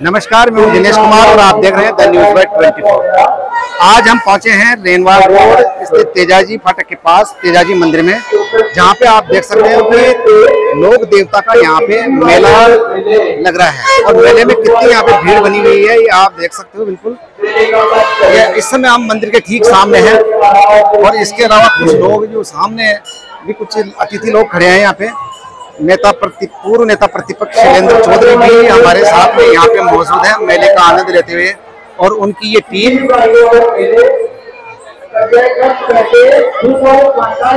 नमस्कार, मैं दिनेश कुमार और आप देख रहे हैं द न्यूज़ बाय ट्वेंटी आज हम पहुँचे हैं रेनवाल रोड, स्थित तेजाजी फाटक के पास, तेजाजी मंदिर में, जहाँ पे आप देख सकते हैं कि लोक देवता का यहाँ पे मेला लग रहा है। और मेले में कितनी यहाँ पे भीड़ बनी हुई है, ये आप देख सकते हो बिल्कुल। इस समय हम मंदिर के ठीक सामने हैं, और इसके अलावा कुछ लोग जो सामने भी कुछ अतिथि लोग खड़े हैं यहाँ पे। नेता प्रति, पूर्व नेता प्रतिपक्ष शैलेंद्र चौधरी भी हमारे साथ में यहाँ पे मौजूद है, मेले का आनंद लेते हुए और उनकी ये टीम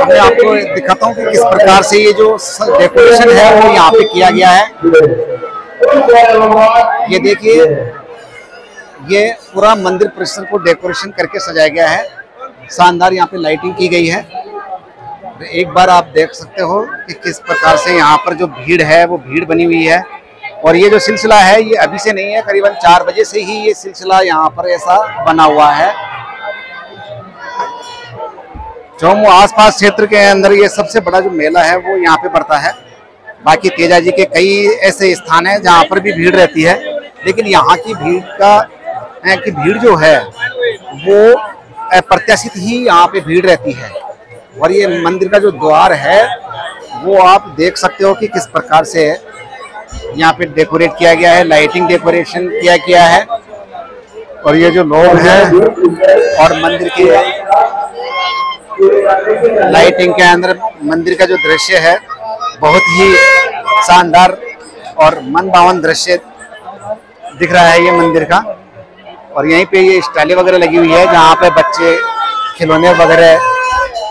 मैं आपको दिखाता हूँ कि किस प्रकार से ये जो डेकोरेशन है वो यहाँ पे किया गया है। ये देखिए, ये पूरा मंदिर परिसर को डेकोरेशन करके सजाया गया है। शानदार यहाँ पे लाइटिंग की गई है। एक बार आप देख सकते हो कि किस प्रकार से यहाँ पर जो भीड़ है, वो भीड़ बनी हुई है। और ये जो सिलसिला है, ये अभी से नहीं है, करीबन चार बजे से ही ये सिलसिला यहाँ पर ऐसा बना हुआ है। चौमू आसपास क्षेत्र के अंदर ये सबसे बड़ा जो मेला है, वो यहाँ पे बढ़ता है। बाकी तेजा जी के कई ऐसे स्थान हैं जहाँ पर भी भीड़ रहती है। लेकिन यहाँ की भीड़ का कि भीड़ जो है, वो अप्रत्याशित ही यहाँ पे भीड़ रहती है। और ये मंदिर का जो द्वार है, वो आप देख सकते हो कि किस प्रकार से यहाँ पे डेकोरेट किया गया है लाइटिंग डेकोरेशन किया गया है। और ये जो लोग हैं और मंदिर की लाइटिंग के अंदर मंदिर का जो दृश्य है, बहुत ही शानदार और मन भावन दृश्य दिख रहा है ये मंदिर का। और यहीं पे ये स्टाइलें वगैरह लगी हुई है, जहाँ पे बच्चे खिलौने वगैरह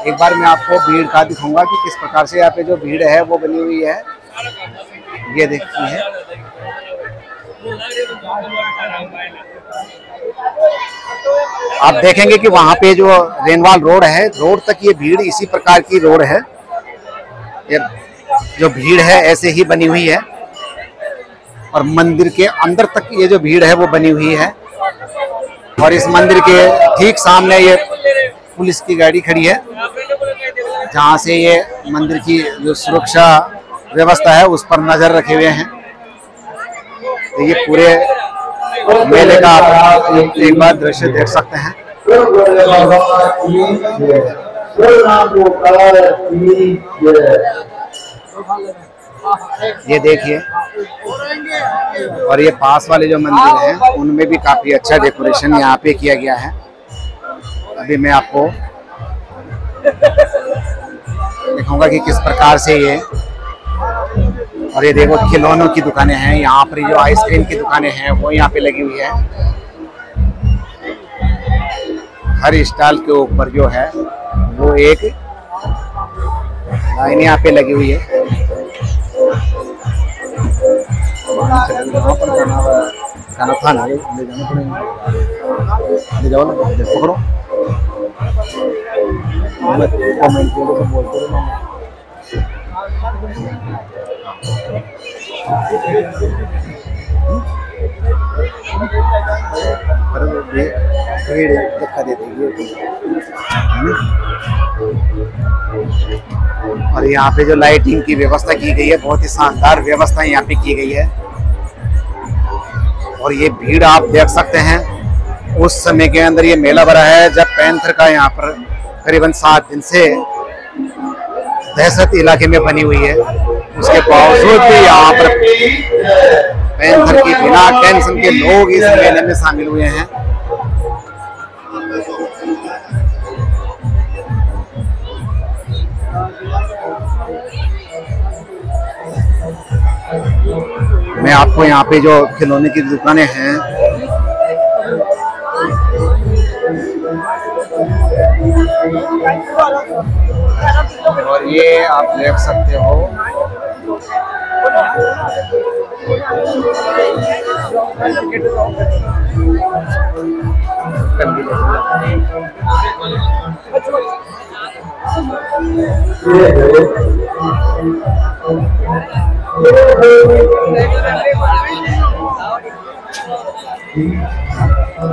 एक बार मैं आपको भीड़ का दिखाऊँगा कि किस प्रकार से यहाँ पे जो भीड़ है, वो बनी हुई है। ये देखती है। आप देखेंगे कि वहाँ पे जो रेनवाल रोड है, रोड तक ये भीड़ इसी प्रकार की रोड है। ये जो भीड़ है, ऐसे ही बनी हुई है। और मंदिर के अंदर तक ये जो भीड़ है, वो बनी हुई है। और इस मंदिर के ठीक सामने ये पुलिस की गाड़ी खड़ी है। जहाँ से ये मंदिर की जो सुरक्षा व्यवस्था है, उस पर नज़र रखे हुए हैं। तो ये पूरे मेले का आप एक बार दृश्य देख सकते हैं। ये देखिए, और ये पास वाले जो मंदिर हैं, उनमें भी काफ़ी अच्छा डेकोरेशन यहाँ पे किया गया है। अभी मैं आपको दिखाऊँगा कि किस प्रकार से ये और ये देखो, खिलौनों की दुकानें हैं। यहाँ पर जो आइसक्रीम की दुकानें हैं, वो यहाँ पे लगी हुई है। हर स्टॉल के ऊपर जो है, वो एक लाइन यहाँ पे लगी हुई है। ले जाना पड़ेगा। ले जाओ ना, पकड़ो। और यहाँ पे जो लाइटिंग की व्यवस्था की गई है, बहुत ही शानदार व्यवस्था यहाँ पे की गई है। और ये भीड़ आप देख सकते हैं, उस समय के अंदर ये मेला भरा है, जब पैंथर का यहाँ पर करीबन सात दिन से दहशत इलाके में बनी हुई है। उसके बावजूद भी यहाँ पर पैंथर की बिना टेंशन के लोग इस मेले में शामिल हुए हैं। मैं आपको यहाँ पे जो खिलौने की दुकानें हैं और ये आप देख सकते हो।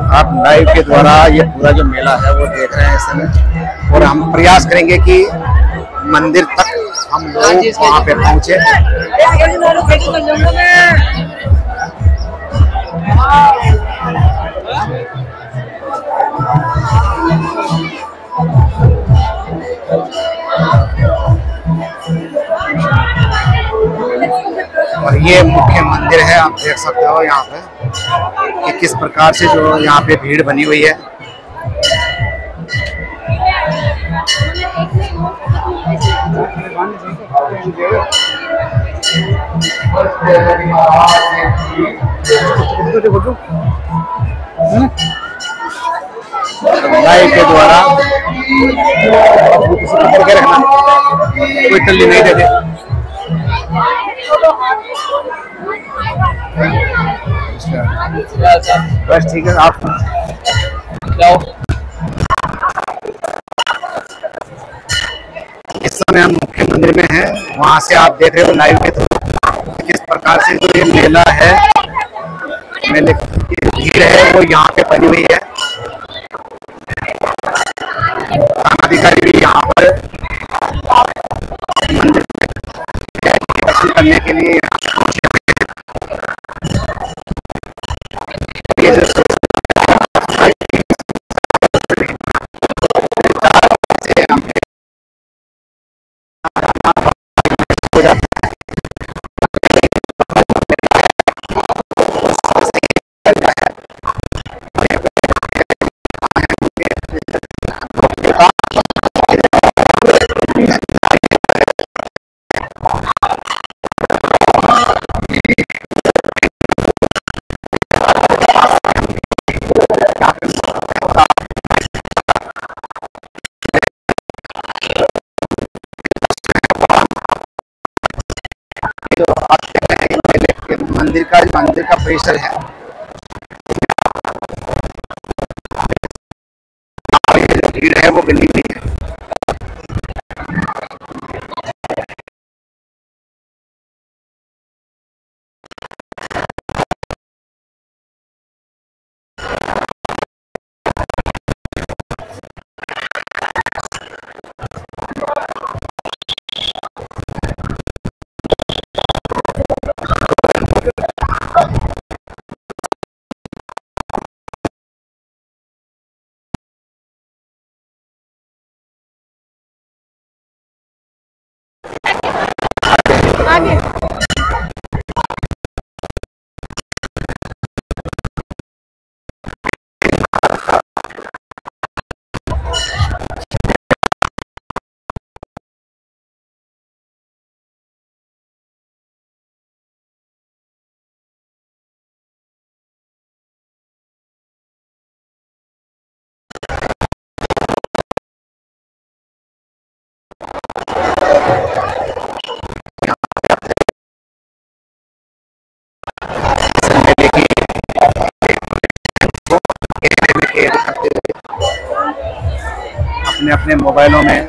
आप लाइव के द्वारा ये पूरा जो मेला है वो देख रहे हैं इस समय। और हम प्रयास करेंगे कि मंदिर तक हम लोग वहाँ पे पहुँचे। और ये मुख्य मंदिर है आप देख सकते हो यहाँ पे कि किस प्रकार से जो यहाँ पे भीड़ बनी हुई है। के द्वारा रखना। कोई टल्ली नहीं देते बस ठीक है, आप इस समय हम मुख्य मंदिर में हैं, वहाँ से आप देख रहे हो लाइव के थ्रू किस प्रकार से जो ये मेला है, मेले की भीड़ है, वो यहाँ पे बनी हुई है। अधिकारी भी यहाँ पर मंदिर दर्शन करने के लिए का मंदिर का परिसर है। भीड़ है वो गली में अपने अपने मोबाइलों में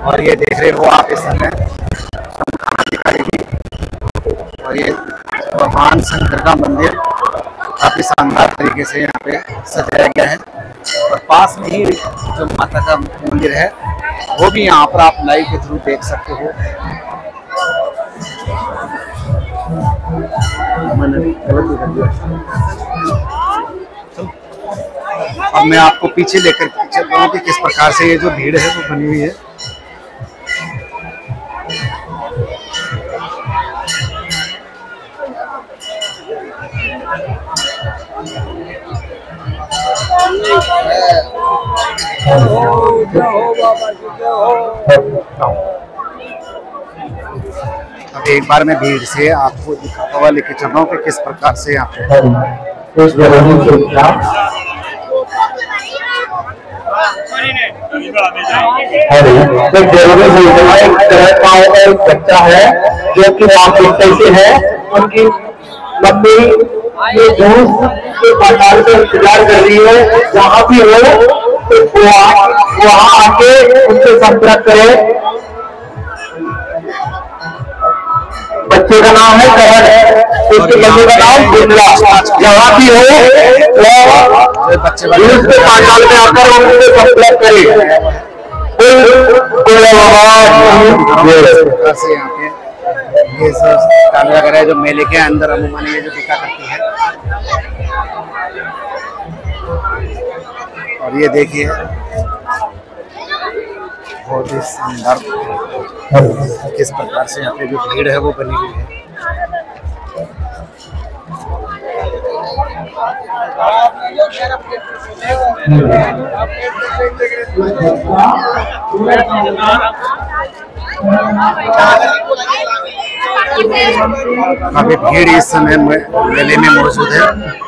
और ये देख रहे हो आप इस समय भगवान शंकर का मंदिर काफ़ी शानदार तरीके से यहाँ पे सजाया गया है और पास में ही जो माता का मंदिर है, वो भी यहाँ पर आप लाइव के थ्रू देख सकते हो। अब मैं आपको पीछे लेकर चल रहा हूँ कि किस प्रकार से ये जो भीड़ है, वो बनी हुई है अब एक बार मैं भीड़ से आपको दिखाता हुआ लेके चल रहा हूँ कि किस प्रकार से यहाँ तो एक बच्चा है जो कि मानसिकता से है उनकी मम्मी ये के पाताल का इंतज़ार कर रही है जहाँ भी हो तो वहाँ वहाँ आके उनसे संपर्क करें। बच्चे का नाम है करण उसके बच्चे का नाम बिमला यहाँ भी हो तो बच्चे न्यूज़ के पांडाल में आकर उनसे संपर्क करें। ये। सब स्टॉल वगैरह जो मेले के अंदर अमूमन ये जो बिका करती है। और ये देखिए। बहुत ही शानदार। किस प्रकार से यहाँ पे जो भीड़ है वो बनी हुई है। काफ़ी भीड़ इस समय मेले में मौजूद है।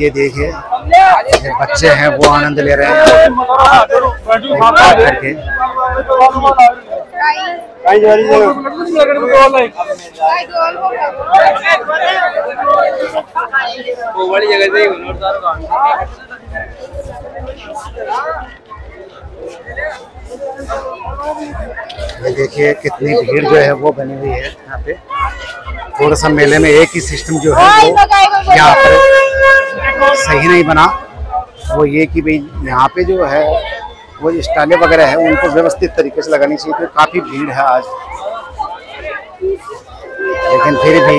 ये देखिए, ये बच्चे हैं, वो आनंद ले रहे हैं। करके। ये देखिए, कितनी भीड़ जो है वो बनी हुई है यहाँ पे। थोड़ा सा मेले में एक ही सिस्टम जो है वो यहाँ पर सही नहीं बना। वो ये कि भाई यहाँ पे जो है वो स्टाले वगैरह है उनको व्यवस्थित तरीके से लगानी चाहिए तो काफ़ी भीड़ है आज। लेकिन फिर भी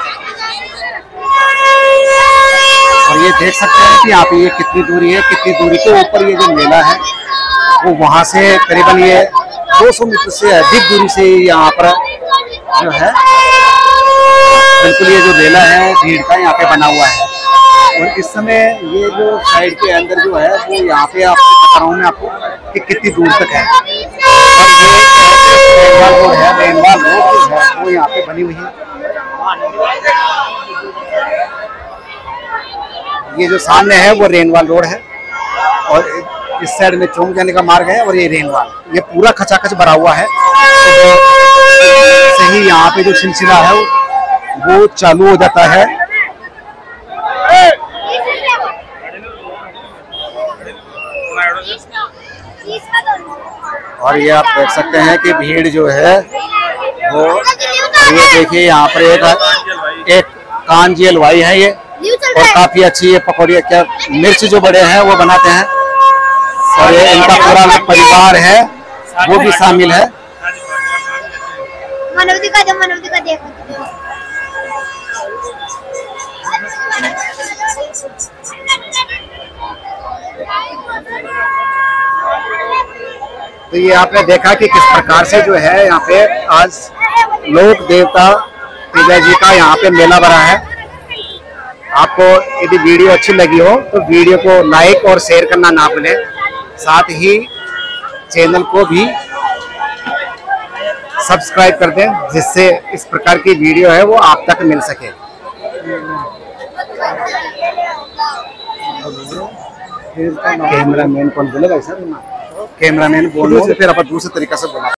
देख सकते हैं कि यहाँ पे ये कितनी दूरी है, कितनी दूरी के ऊपर ये जो मेला है, वो वहाँ से करीबन ये 200 मीटर से अधिक दूरी से यहाँ पर जो है, बिल्कुल ये जो मेला है, भीड़ का यहाँ पे बना हुआ है। और इस समय ये जो साइड के अंदर जो है, वो यहाँ पे आपको बता रहा हूँ मैं आपको कि कितनी दूर तक है। और ये जो है, वो यहाँ पे बनी हुई है। ये जो सामने है वो रेनवाल रोड है और इस साइड में चौक जाने का मार्ग है और ये रेनवाल। ये पूरा खचाखच भरा हुआ है। तो ही यहाँ पे जो सिलसिला है, वो- चालू हो जाता है। और ये आप देख सकते हैं कि भीड़ जो है, वो ये देखिए, यहाँ पर एक एक कांजी हलवाई है ये। और काफ़ी अच्छी ये पकौड़ी क्या मिर्च जो बड़े हैं वो बनाते हैं। और ये इनका पूरा परिवार है वो भी शामिल है। तो ये आपने देखा कि किस प्रकार से जो है यहाँ पे आज लोक देवता तेजा जी का यहाँ पे मेला भरा है। आपको यदि वीडियो अच्छी लगी हो तो वीडियो को लाइक और शेयर करना ना भूलें। साथ ही चैनल को भी सब्सक्राइब कर दें जिससे इस प्रकार की वीडियो है वो आप तक मिल सके। कैमरा मैन कौन बोलेगा सर कैमरा मैन बोलो फिर आप दूसरे तरीका से बोला।